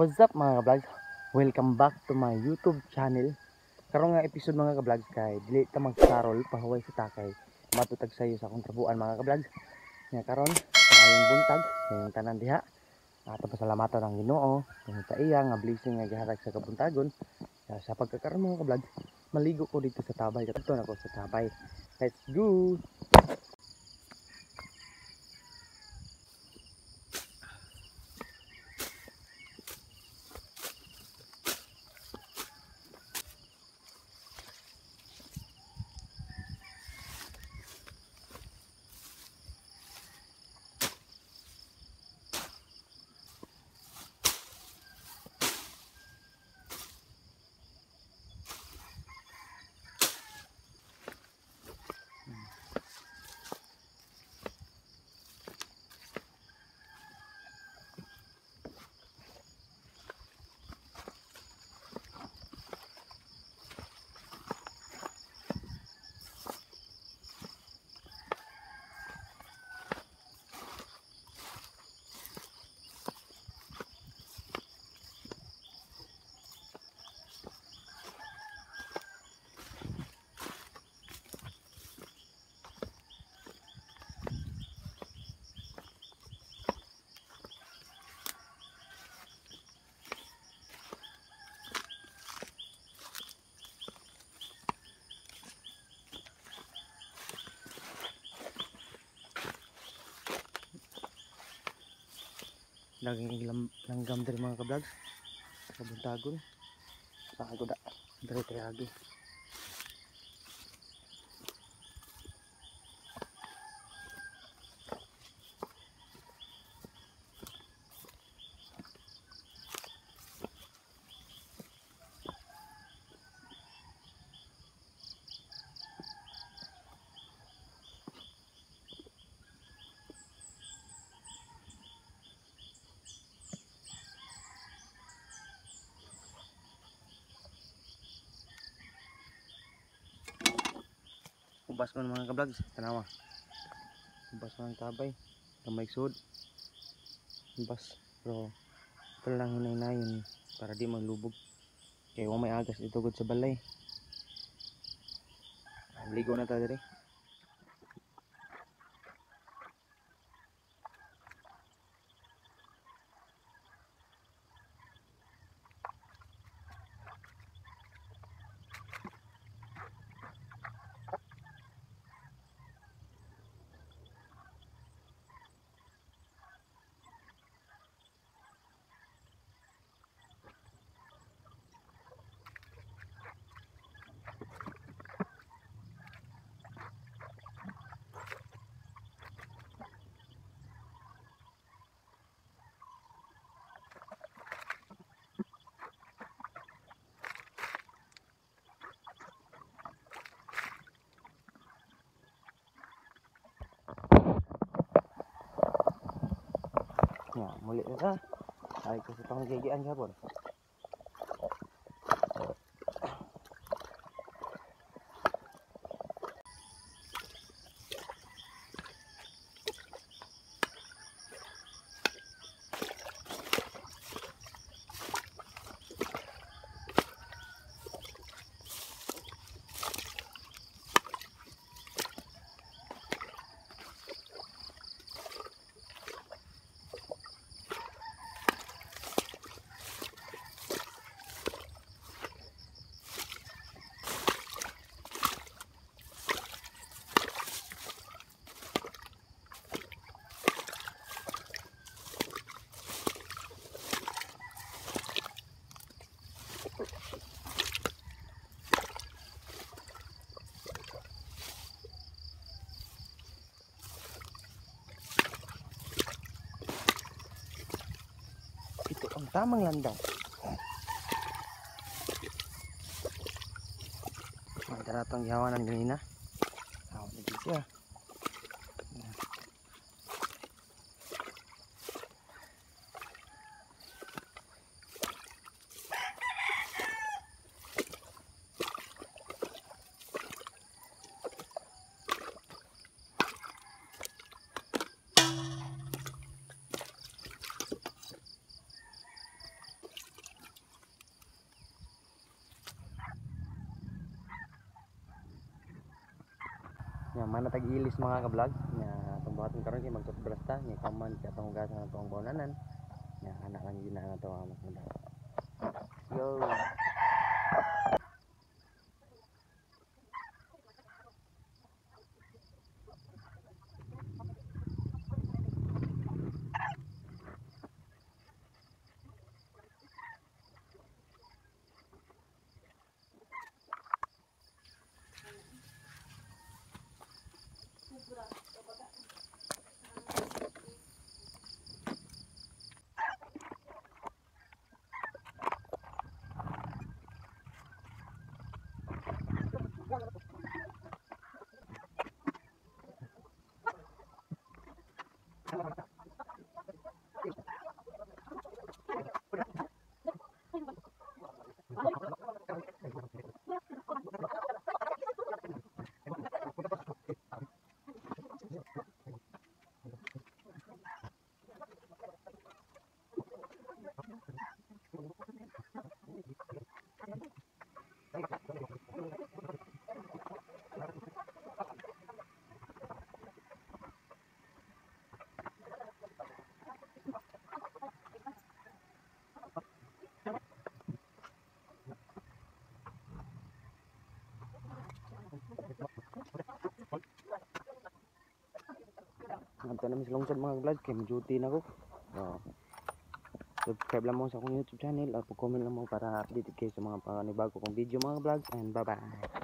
What's up mga ka-vlogs? Welcome back to my YouTube channel. Karong nga episode mga ka-vlogs kay dili ta magsarol pahuway sa takay. Matutag sayo sa akong trabuan mga ka-vlogs. Nga karon sa ayong buntag yung tanan diha. Ato pasalamatan ang Ginoo kung sa iya nga blessing nga gihatag sa kabuntagon. Sa pagkakaroon mga ka-vlogs, maligo ko dito sa tabay. Kadto na ko sa tabay. Let's go! Laging ilam langgam diri mga. Kabuntagon. Sa ako da. Diri agi. Ubas man mga ka-vlogs. Tanawa. Ubas man tabay. Kamay sud. Ubas. Pero ito lang hinay-nayon para di maglubog. Kaya kung may agas dito sa balay. Ligo na tayo diri. Nah, mulut dia dah. Hai, kau setengah gigitan je pun. Tamang landaw. Ang taratang gihawanan ganina. Aw, nagig siya. Manatag ilis mga ka-vlog nya atong buhaton karon kay magtutbrush ta nya kaman kay atong hugasan atong bawnanan nya ana lang yun na to ang mas Go. Gracias. Adto na mi sa lungsod mga vlog kay duty na ko. Subscribe lang mo sa akong YouTube channel at comment lang mo para updated kayo sa mga panibago kong video mga vlog and bye bye.